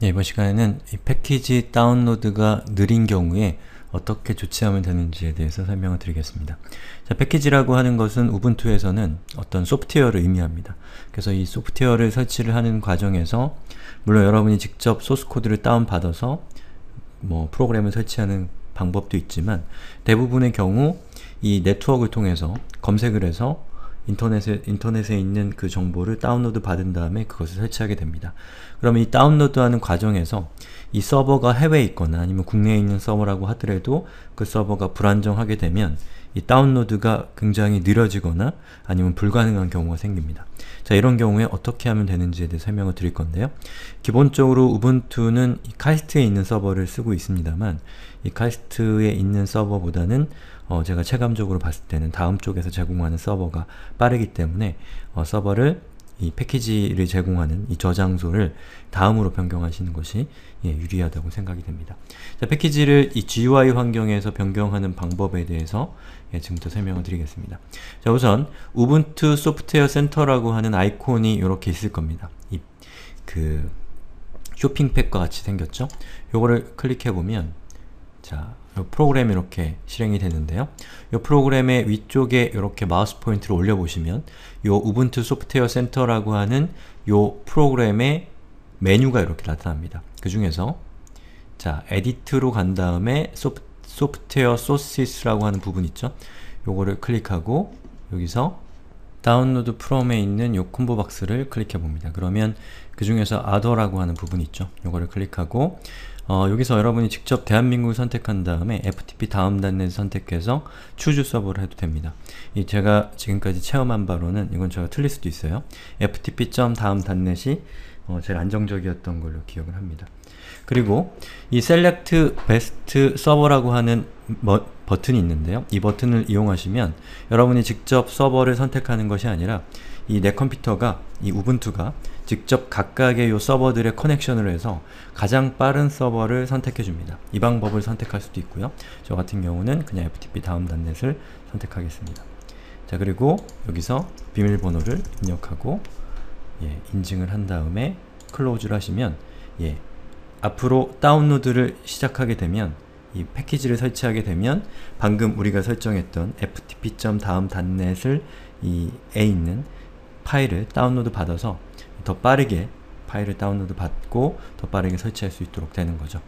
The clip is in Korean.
네, 이번 시간에는 이 패키지 다운로드가 느린 경우에 어떻게 조치하면 되는지에 대해서 설명을 드리겠습니다. 자, 패키지라고 하는 것은 우분투에서는 어떤 소프트웨어를 의미합니다. 그래서 이 소프트웨어를 설치를 하는 과정에서 물론 여러분이 직접 소스 코드를 다운받아서 뭐 프로그램을 설치하는 방법도 있지만 대부분의 경우 이 네트워크를 통해서 검색을 해서 인터넷에, 인터넷에 있는 그 정보를 다운로드 받은 다음에 그것을 설치하게 됩니다. 그러면 이 다운로드하는 과정에서 이 서버가 해외에 있거나 아니면 국내에 있는 서버라고 하더라도 그 서버가 불안정하게 되면 이 다운로드가 굉장히 느려지거나 아니면 불가능한 경우가 생깁니다. 자 이런 경우에 어떻게 하면 되는지에 대해 설명을 드릴 건데요. 기본적으로 우분투는 이 카이스트에 있는 서버를 쓰고 있습니다만 이 카이스트에 있는 서버보다는 어, 제가 체감적으로 봤을 때는 다음 쪽에서 제공하는 서버가 빠르기 때문에 어, 서버를 이 패키지를 제공하는 이 저장소를 다음으로 변경하시는 것이 예, 유리하다고 생각이 됩니다. 자, 패키지를 이 GUI 환경에서 변경하는 방법에 대해서 예, 지금부터 설명을 드리겠습니다. 자, 우선 우분투 소프트웨어 센터라고 하는 아이콘이 이렇게 있을 겁니다. 이, 그 쇼핑팩과 같이 생겼죠? 요거를 클릭해보면 자, 프로그램이 이렇게 실행이 되는데요. 이 프로그램의 위쪽에 이렇게 마우스 포인트를 올려보시면 이 우분투 소프트웨어 센터라고 하는 이 프로그램의 메뉴가 이렇게 나타납니다. 그 중에서 자, edit로 간 다음에 soft, software sources라고 하는 부분 있죠? 요거를 클릭하고 여기서 download from에 있는 요 combo box를 클릭해 봅니다. 그러면 그 중에서 other라고 하는 부분이 있죠. 요거를 클릭하고 어, 여기서 여러분이 직접 대한민국을 선택한 다음에 FTP 다음 단넷 선택해서 추주 서버를 해도 됩니다. 이 제가 지금까지 체험한 바로는 이건 제가 틀릴 수도 있어요. FTP 다음 단넷이 어, 제일 안정적이었던 걸로 기억을 합니다. 그리고 이 Select Best Server라고 하는 뭐, 버튼이 있는데요. 이 버튼을 이용하시면 여러분이 직접 서버를 선택하는 것이 아니라 이 내 컴퓨터가, 이 우분투가 직접 각각의 요 서버들의 커넥션을 해서 가장 빠른 서버를 선택해 줍니다. 이 방법을 선택할 수도 있고요. 저 같은 경우는 그냥 FTP 다음 단넷을 선택하겠습니다. 자 그리고 여기서 비밀번호를 입력하고 예, 인증을 한 다음에 클로즈를 하시면 예, 앞으로 다운로드를 시작하게 되면 이 패키지를 설치하게 되면 방금 우리가 설정했던 ftp. 다음 단넷을 이 에 있는 파일을 다운로드 받아서 더 빠르게 파일을 다운로드 받고 더 빠르게 설치할 수 있도록 되는 거죠.